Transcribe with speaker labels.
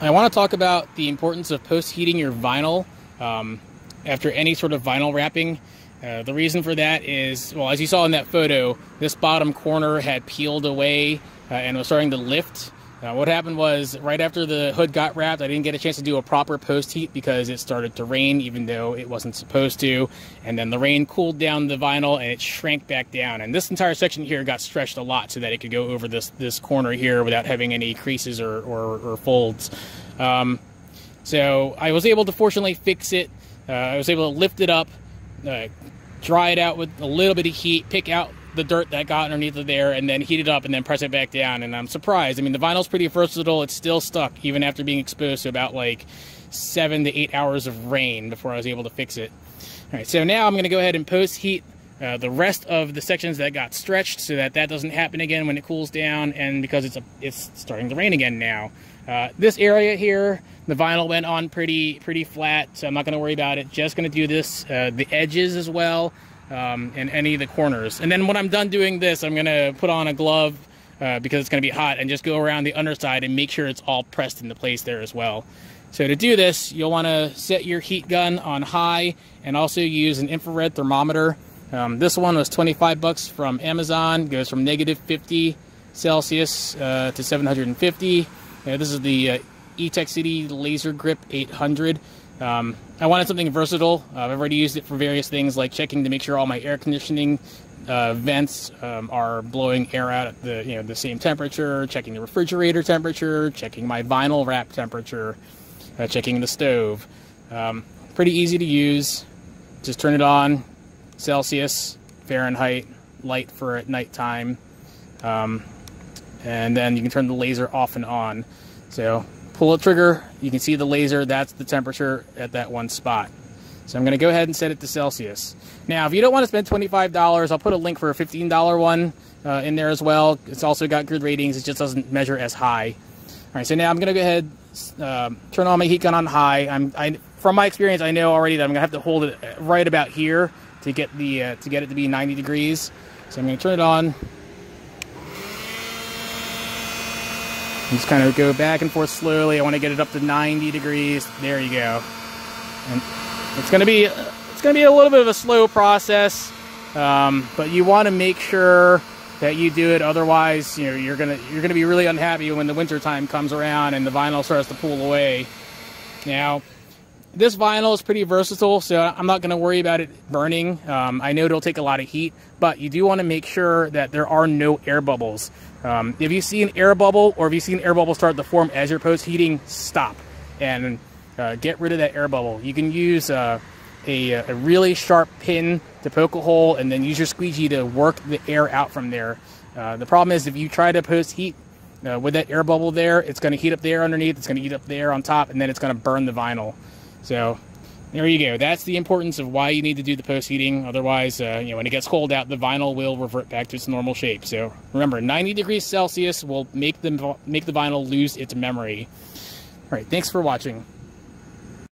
Speaker 1: I want to talk about the importance of post-heating your vinyl um, after any sort of vinyl wrapping. Uh, the reason for that is, well, as you saw in that photo, this bottom corner had peeled away uh, and was starting to lift. Uh, what happened was, right after the hood got wrapped, I didn't get a chance to do a proper post heat because it started to rain, even though it wasn't supposed to. And then the rain cooled down the vinyl and it shrank back down. And this entire section here got stretched a lot so that it could go over this, this corner here without having any creases or, or, or folds. Um, so I was able to fortunately fix it. Uh, I was able to lift it up, uh, dry it out with a little bit of heat, pick out the dirt that got underneath of there and then heat it up and then press it back down. And I'm surprised. I mean, the vinyl's pretty versatile. It's still stuck even after being exposed to about like seven to eight hours of rain before I was able to fix it. All right, so now I'm going to go ahead and post heat uh, the rest of the sections that got stretched so that that doesn't happen again when it cools down and because it's a, it's starting to rain again now. Uh, this area here, the vinyl went on pretty pretty flat, so I'm not going to worry about it. Just going to do this, uh, the edges as well um, and any of the corners. And then when I'm done doing this, I'm to put on a glove uh, because it's to be hot and just go around the underside and make sure it's all pressed into place there as well. So to do this, you'll want to set your heat gun on high and also use an infrared thermometer. Um, this one was 25 bucks from Amazon. Goes from negative 50 Celsius uh, to 750. Uh, this is the uh, Etekcity Lasergrip 800. Um, I wanted something versatile. Uh, I've already used it for various things like checking to make sure all my air conditioning uh, vents um, are blowing air out at the you know the same temperature, checking the refrigerator temperature, checking my vinyl wrap temperature, uh, checking the stove. Um, pretty easy to use. Just turn it on, Celsius, Fahrenheit, light for at nighttime, um, and then you can turn the laser off and on. So pull the trigger, you can see the laser, that's the temperature at that one spot. So I'm going to go ahead and set it to Celsius. Now, if you don't want to spend $25, I'll put a link for a $15 one uh, in there as well. It's also got good ratings, it just doesn't measure as high. All right, so now I'm going to go ahead, uh, turn on my heat gun on high. I'm, I, from my experience, I know already that I'm going to have to hold it right about here to get the uh, to get it to be 90 degrees. So I'm going to turn it on. Just kind of go back and forth slowly. I want to get it up to 90 degrees. There you go. And it's going to be it's going to be a little bit of a slow process, um, but you want to make sure that you do it. Otherwise, you know you're gonna you're gonna be really unhappy when the winter time comes around and the vinyl starts to pull away. Now, this vinyl is pretty versatile, so I'm not going to worry about it burning. Um, I know it'll take a lot of heat, but you do want to make sure that there are no air bubbles. Um, if you see an air bubble or if you see an air bubble start to form as you're post heating, stop and uh, get rid of that air bubble. You can use uh, a, a, really sharp pin to poke a hole and then use your squeegee to work the air out from there. Uh, the problem is if you try to post heat uh, with that air bubble there, it's going to heat up the air underneath, it's going to heat up the air on top, and then it's going to burn the vinyl. So there you go. That's the importance of why you need to do the post heating. Otherwise, uh, you know, when it gets cold out, the vinyl will revert back to its normal shape. So remember, 90 degrees Celsius will make the make the vinyl lose its memory. All right. Thanks for watching.